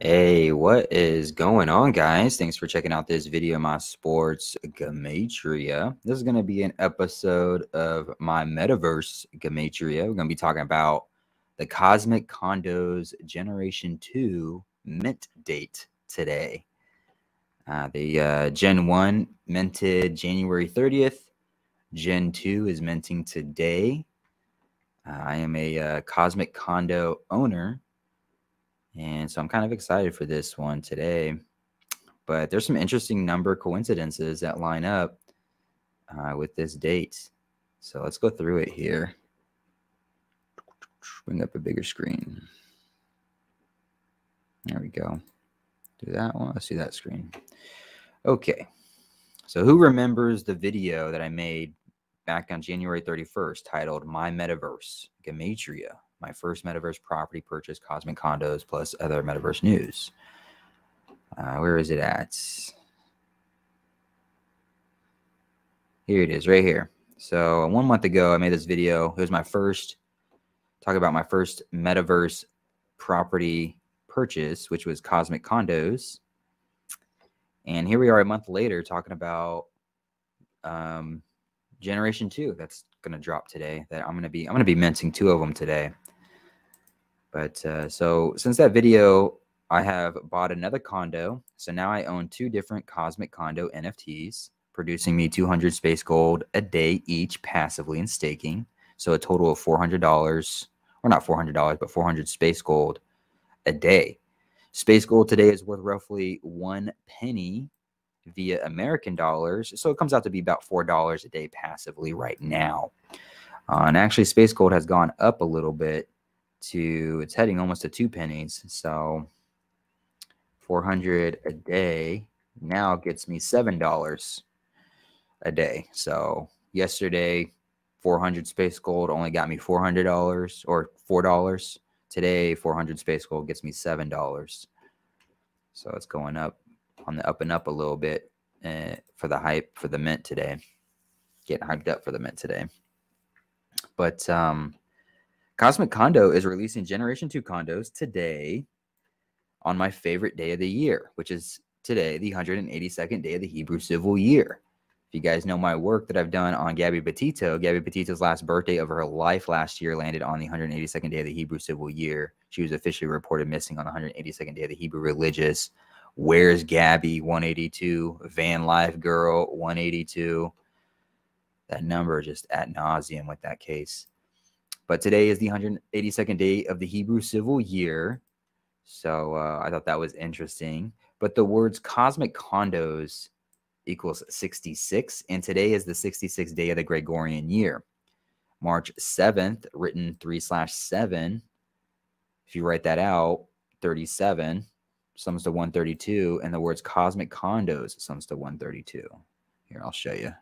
Hey, what is going on, guys? Thanks for checking out this video my sports gematria. This is going to be an episode of my metaverse gematria. We're going to be talking about the Cosmic Condos Generation 2 mint date today. Uh, the uh, Gen 1 minted January 30th. Gen 2 is minting today. Uh, I am a uh, Cosmic Condo owner and so I'm kind of excited for this one today. But there's some interesting number coincidences that line up uh, with this date. So let's go through it here. Bring up a bigger screen. There we go. Do that one. Let's see that screen. Okay. So who remembers the video that I made back on January 31st titled My Metaverse, Gematria? My first metaverse property purchase, Cosmic Condos, plus other metaverse news. Uh, where is it at? Here it is, right here. So one month ago, I made this video. It was my first talk about my first metaverse property purchase, which was Cosmic Condos. And here we are a month later talking about um, Generation Two. That's going to drop today. That I'm going to be I'm going to be minting two of them today. But uh, so since that video, I have bought another condo. So now I own two different Cosmic Condo NFTs, producing me 200 space gold a day each passively in staking. So a total of $400, or not $400, but 400 space gold a day. Space gold today is worth roughly one penny via American dollars. So it comes out to be about $4 a day passively right now. Uh, and actually, space gold has gone up a little bit to it's heading almost to two pennies. So 400 a day now gets me seven dollars a day. So yesterday, 400 space gold only got me four hundred dollars or four dollars. Today, 400 space gold gets me seven dollars. So it's going up on the up and up a little bit uh, for the hype for the mint today. Getting hyped up for the mint today. But um, Cosmic Condo is releasing Generation 2 condos today on my favorite day of the year, which is today, the 182nd day of the Hebrew Civil Year. If you guys know my work that I've done on Gabby Petito, Gabby Petito's last birthday of her life last year landed on the 182nd day of the Hebrew Civil Year. She was officially reported missing on the 182nd day of the Hebrew Religious. Where's Gabby 182? Van Life Girl 182. That number just at nauseum with that case. But today is the 182nd day of the Hebrew Civil Year. So uh, I thought that was interesting. But the words cosmic condos equals 66. And today is the 66th day of the Gregorian year. March 7th, written 3 slash 7. If you write that out, 37 sums to 132. And the words cosmic condos sums to 132. Here, I'll show you.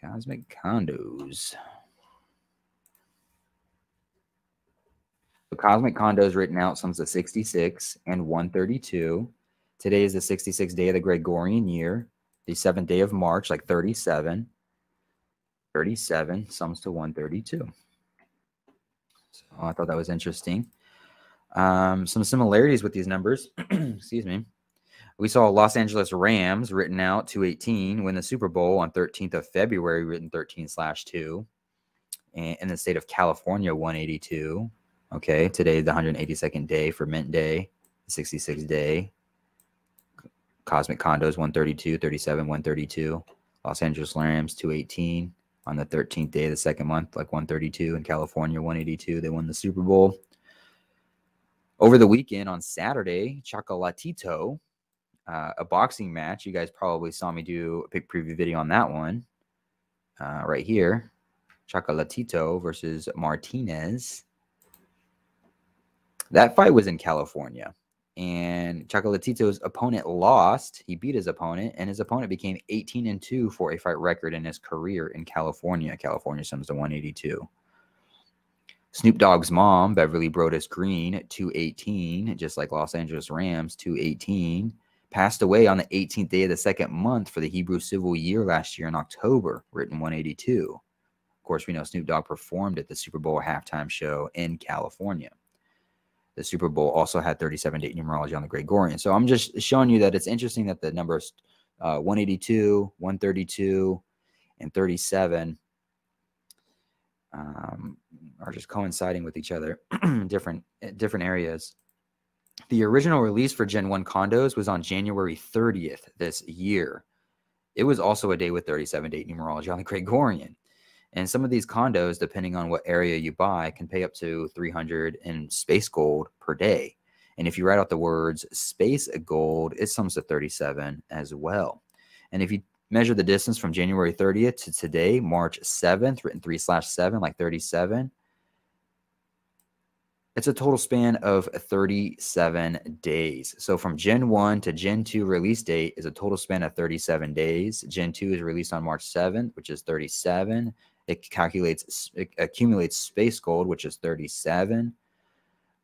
Cosmic condos. The Cosmic Condos written out sums to 66 and 132. Today is the 66th day of the Gregorian year, the seventh day of March, like 37. 37 sums to 132. So I thought that was interesting. Um, some similarities with these numbers. Excuse me. We saw Los Angeles Rams written out 218 win the Super Bowl on 13th of February, written 13 slash 2. And in the state of California, 182. Okay, today the 182nd day for Mint Day, the 66th day. Cosmic Condos 132, 37, 132. Los Angeles Rams 218 on the 13th day of the second month, like 132. In California 182, they won the Super Bowl. Over the weekend on Saturday, Chocolatito, uh, a boxing match. You guys probably saw me do a big preview video on that one uh, right here. Chocolatito versus Martinez. That fight was in California. And Chocolatito's opponent lost. He beat his opponent, and his opponent became 18 and 2 for a fight record in his career in California. California sums to 182. Snoop Dogg's mom, Beverly Broadus Green, 218, just like Los Angeles Rams, 218, passed away on the 18th day of the second month for the Hebrew Civil Year last year in October, written 182. Of course, we know Snoop Dogg performed at the Super Bowl halftime show in California. The Super Bowl also had 37 date numerology on the Gregorian. So I'm just showing you that it's interesting that the numbers uh, 182, 132, and 37 um, are just coinciding with each other, in different different areas. The original release for Gen 1 condos was on January 30th this year. It was also a day with 37 date numerology on the Gregorian. And some of these condos, depending on what area you buy, can pay up to 300 in space gold per day. And if you write out the words space gold, it sums to 37 as well. And if you measure the distance from January 30th to today, March 7th, written 3 slash 7, like 37, it's a total span of 37 days. So from Gen 1 to Gen 2 release date is a total span of 37 days. Gen 2 is released on March 7th, which is 37. It calculates, it accumulates space gold, which is 37.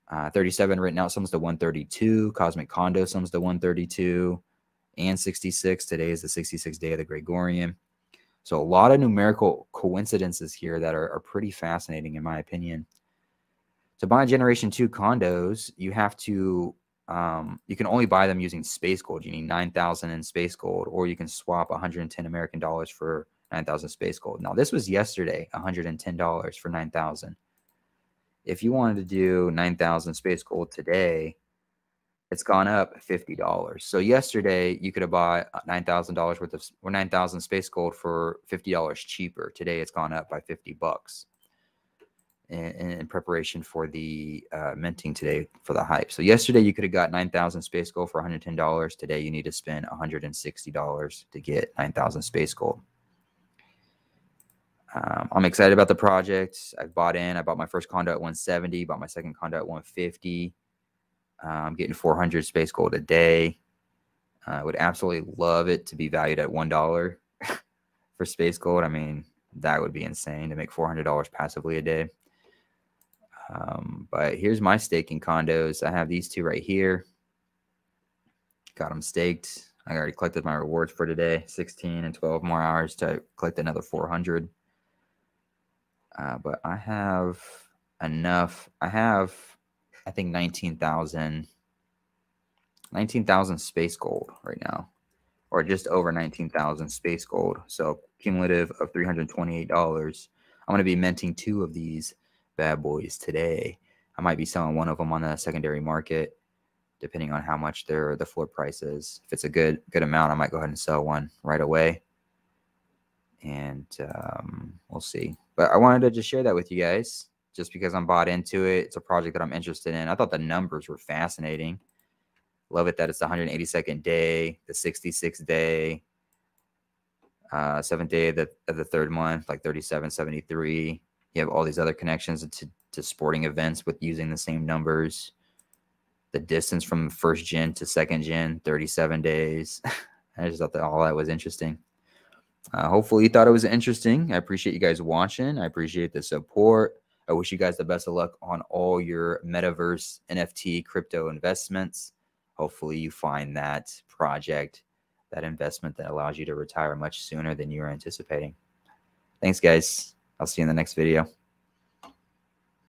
Uh, 37 written out sums to 132. Cosmic Condo sums to 132. And 66. Today is the 66th day of the Gregorian. So a lot of numerical coincidences here that are, are pretty fascinating, in my opinion. To buy Generation 2 condos, you have to um, you can only buy them using space gold. You need 9,000 in space gold, or you can swap 110 American dollars for 9,000 space gold. Now, this was yesterday, $110 for 9,000. If you wanted to do 9,000 space gold today, it's gone up $50. So yesterday you could have bought $9,000 worth of or 9,000 space gold for $50 cheaper. Today it's gone up by 50 bucks in, in preparation for the uh, minting today for the hype. So yesterday you could have got 9,000 space gold for $110. Today you need to spend $160 to get 9,000 space gold. Um, I'm excited about the project. I've bought in. I bought my first condo at 170, bought my second condo at 150. Uh, I'm getting 400 space gold a day. I would absolutely love it to be valued at $1 for space gold. I mean, that would be insane to make $400 passively a day. Um, but here's my staking condos. I have these two right here. Got them staked. I already collected my rewards for today 16 and 12 more hours to collect another 400. Uh, but I have enough. I have, I think, 19,000 19,000 space gold right now, or just over 19,000 space gold. So cumulative of $328. I'm going to be minting two of these bad boys today. I might be selling one of them on the secondary market, depending on how much their the floor price is. If it's a good good amount, I might go ahead and sell one right away, and um, we'll see. But I wanted to just share that with you guys, just because I'm bought into it. It's a project that I'm interested in. I thought the numbers were fascinating. Love it that it's the 182nd day, the 66th day, uh, seventh day of the, of the third month, like 37, 73. You have all these other connections to, to sporting events with using the same numbers. The distance from first gen to second gen, 37 days. I just thought that all that was interesting. Uh, hopefully, you thought it was interesting. I appreciate you guys watching. I appreciate the support. I wish you guys the best of luck on all your metaverse NFT crypto investments. Hopefully, you find that project, that investment that allows you to retire much sooner than you were anticipating. Thanks, guys. I'll see you in the next video.